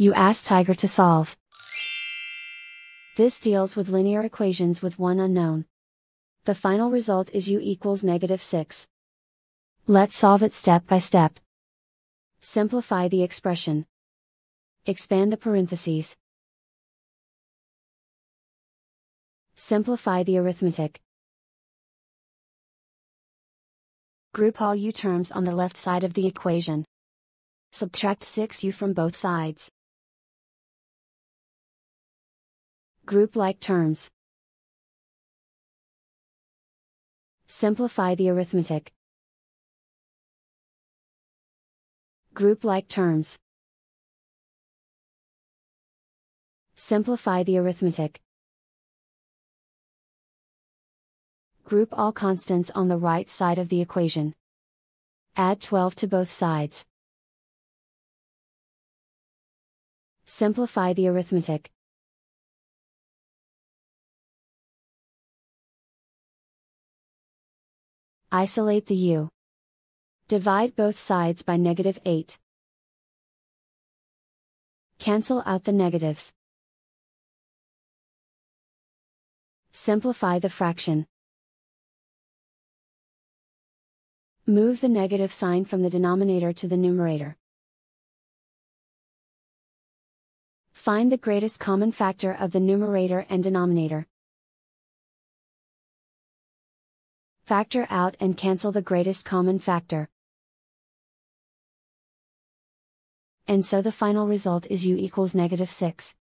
You ask Tiger to solve. This deals with linear equations with one unknown. The final result is u equals negative 6. Let's solve it step by step. Simplify the expression. Expand the parentheses. Simplify the arithmetic. Group all u terms on the left side of the equation. Subtract 6u from both sides. Group like terms. Simplify the arithmetic. Group like terms. Simplify the arithmetic. Group all constants on the right side of the equation. Add 12 to both sides. Simplify the arithmetic. Isolate the u. Divide both sides by negative 8. Cancel out the negatives. Simplify the fraction. Move the negative sign from the denominator to the numerator. Find the greatest common factor of the numerator and denominator. Factor out and cancel the greatest common factor. And so the final result is u equals negative 6.